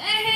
Hey!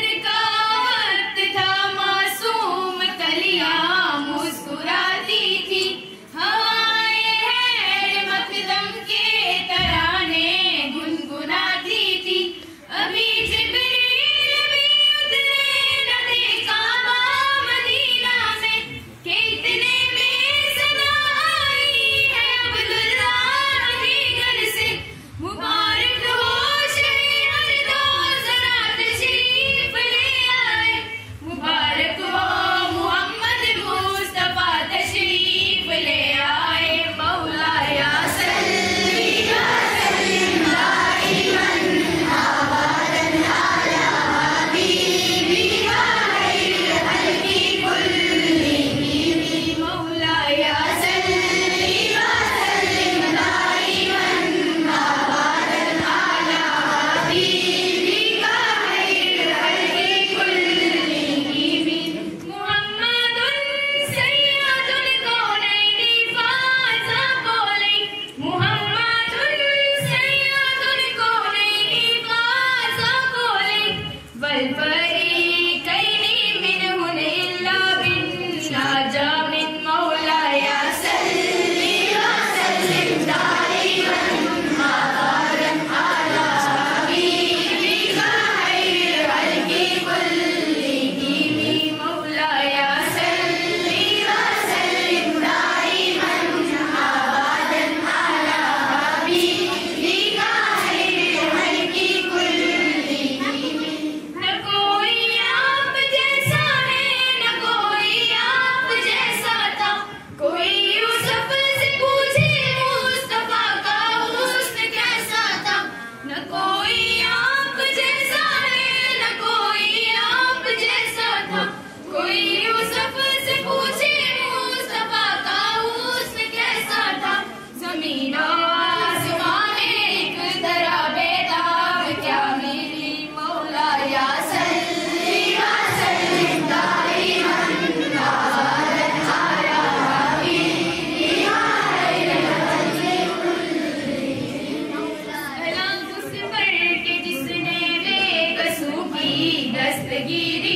Giri